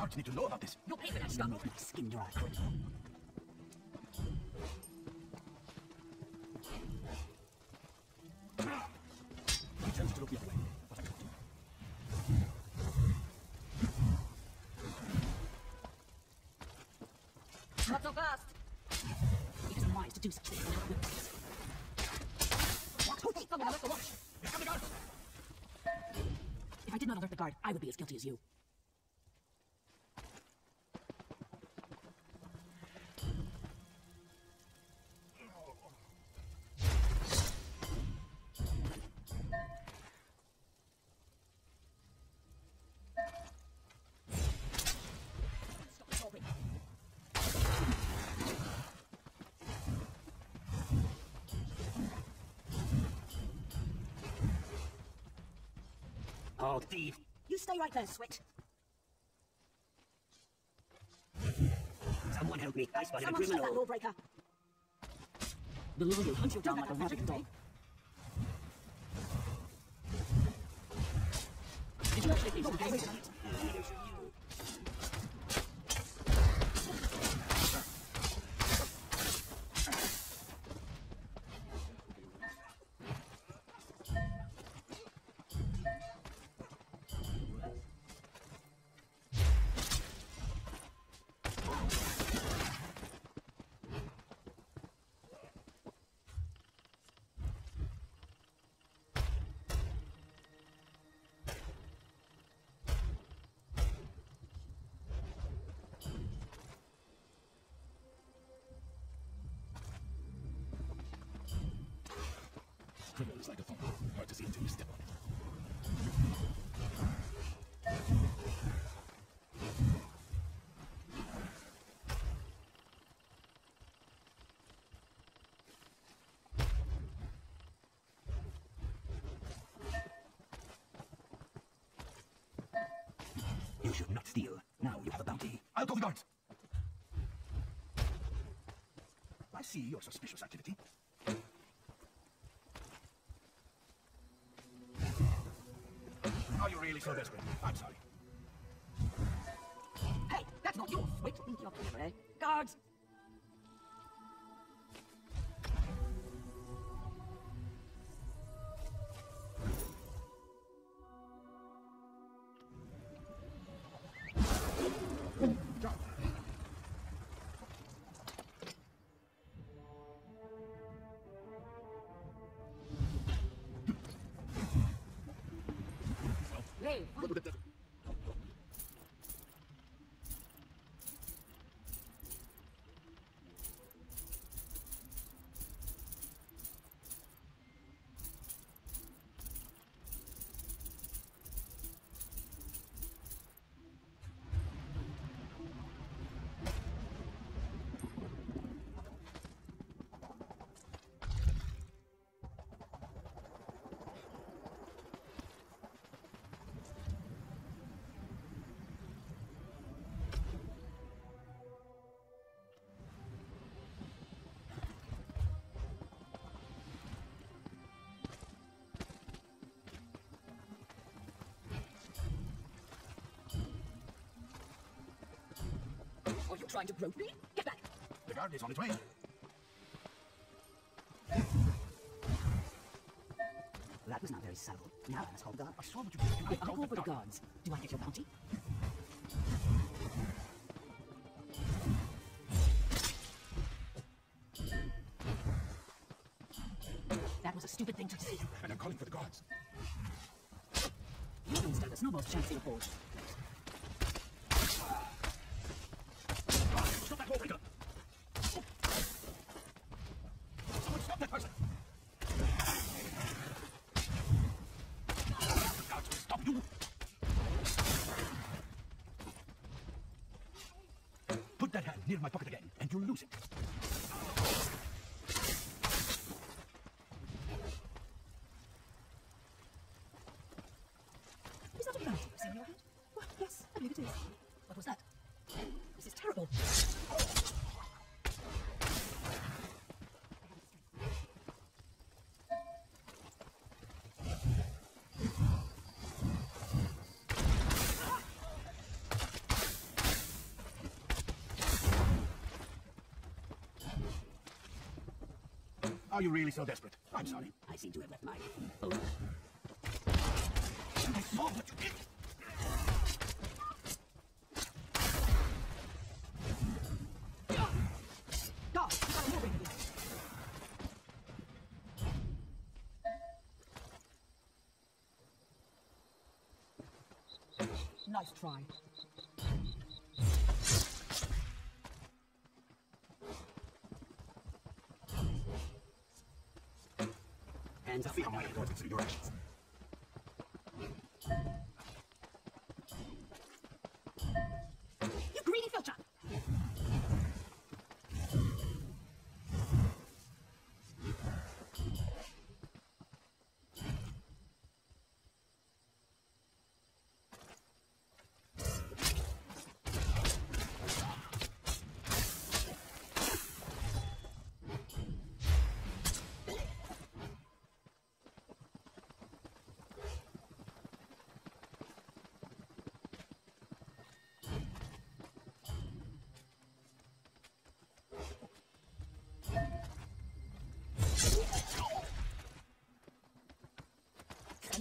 guards need to know about this. You'll pay for that scum. Skin dry. He tends to look the other way, but I told him. Not so fast. It isn't wise to do such things without witnesses. What? Hey, someone alert the watch. Here come the guards! If I did not alert the guard, I would be as guilty as you. Oh, thief! You stay right there, S'wit. Someone help me. I spotted Someone a criminal. lawbreaker. The law will hunt you down like a rabid dog. Did you actually think you gave it? Criminal is like a. Hard to see until you step on it. You should not steal. Now you have a bounty. I'll call the guards. I see your suspicious activity. Really so desperate? I'm sorry. Hey, that's not yours, S'wit. Think you're clever, eh? Guards! Trying to grope me? Get back! The guard is on its way. That was not very subtle. Now I must call the guards. I saw what you did. I If I called call the for the guards, do I get your bounty? That was a stupid thing to say. And I'm calling for the guards. You don't stand a snowball's chance in a forge. Stop that lawbreaker! Someone stop that person! The guards will stop you! Near my pocket again, and you'll lose it. Is that a bounty you in your hand? Well, yes, I believe it is. What was that? This is terrible. Are you really so desperate? I'm sorry. I seem to have left my own. I saw what you did. Guard, you got a moving here. Nice try. Feel my importance in your actions.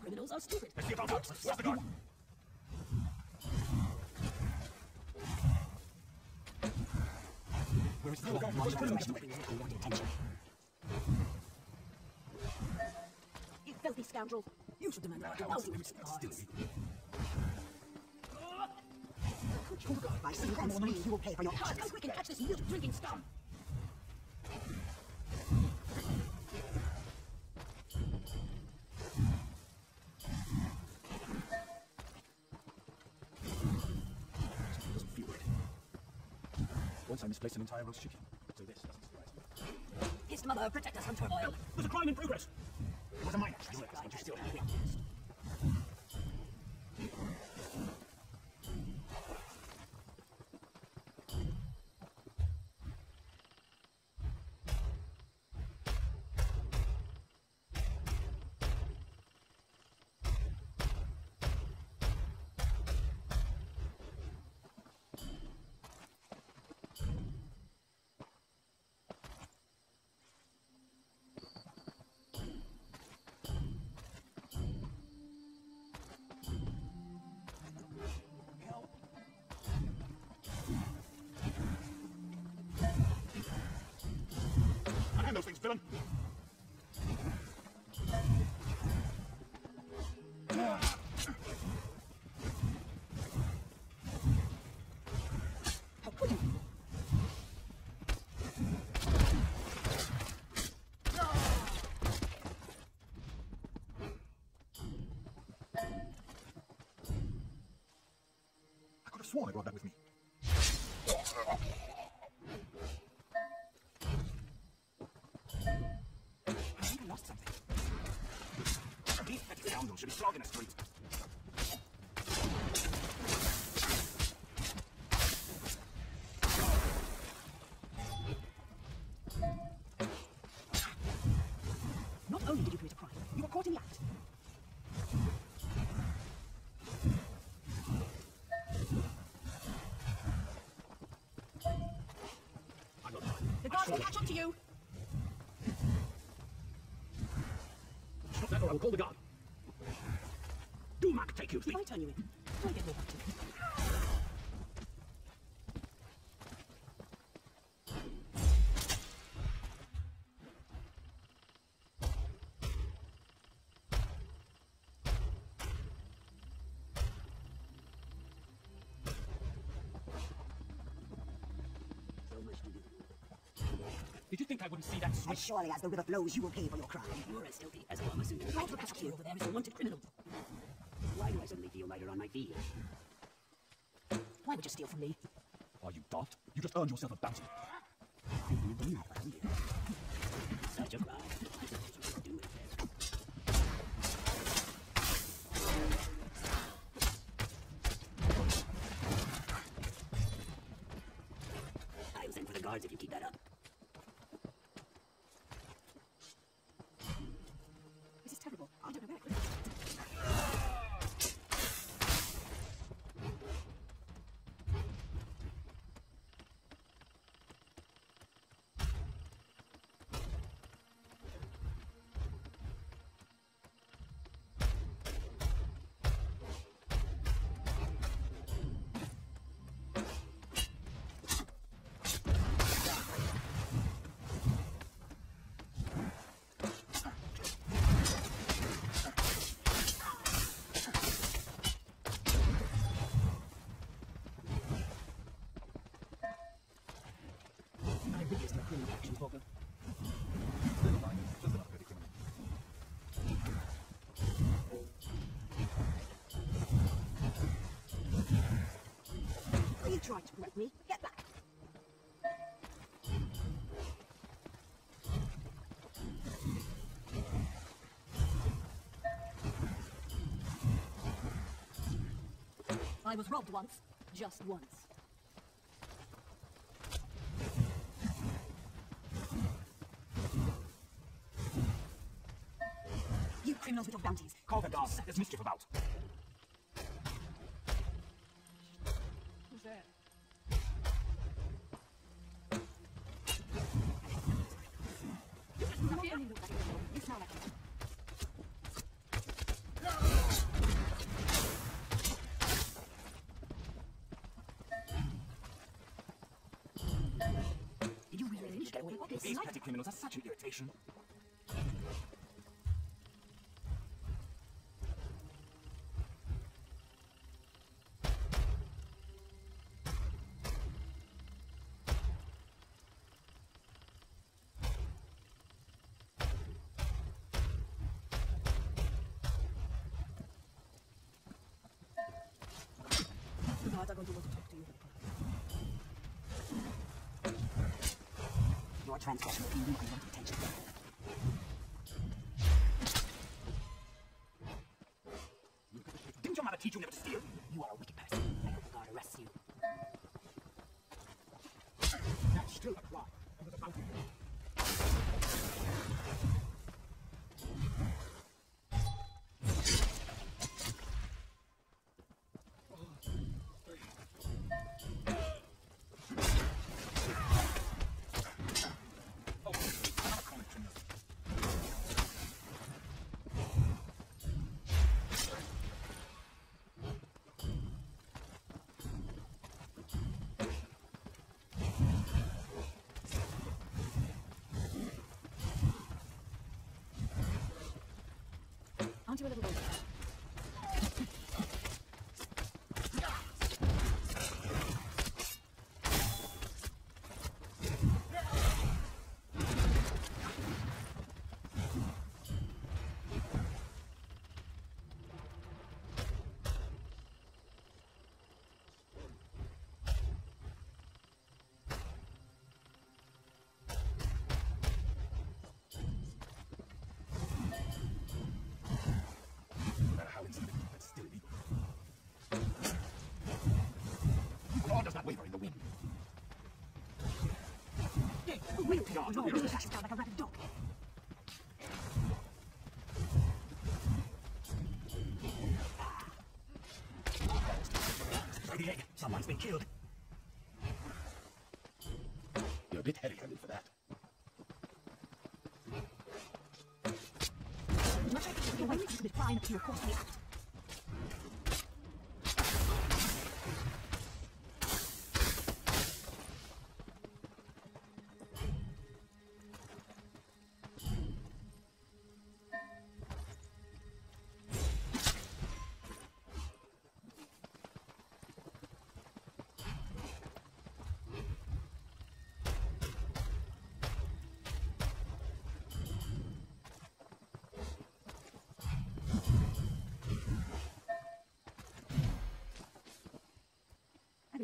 Criminals are stupid. Let's see about that. Where's the guard? Where's the guard? Where's the guard? I want. You filthy scoundrel! You should demand a thousand cards. By seeing and spree, you will pay for your Come quick and catch this milk drinking scum. Entire roast chicken, so this doesn't surprise me. His mother, protect us from turmoil. There's a crime in progress. It was a minor. You left, you still have you? I could have sworn I brought that with me. Should be flogged in the streets. Not only did you commit a crime, you were caught in the act. I'm not lying. The guards will catch up to you. Stop that or I will call the guard. Take you, If? I turn you in, do I get more back to. Did you think I wouldn't see that As switch? surely as the river flows, you will pay for your crime. You're as guilty as Obama soon. Right to catch you over there is a wanted criminal. I suddenly feel lighter on my feet? Why would you steal from me? Are you daft? You just earned yourself a bounty. I didn't bring that around. Such a crime. I was robbed once. Just once. You criminals with your bounties. Call the guards. There's mischief about. Who's there? Come here. You smell like it. Did you really get away with this? These petty criminals are such an irritation. Are going to want to talk to you. Your transgression of illegal detention. Didn't your Aren't a little late? No matter how insignificant, that's still illegal. The law does not waver in the wind. Wait, you're really crashing down like a rabid dog. By the egg, someone's been killed. You're a bit heavy-handed for that. Much like you're waiting to commit crime to your costly act.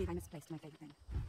I believe I misplaced my favorite thing.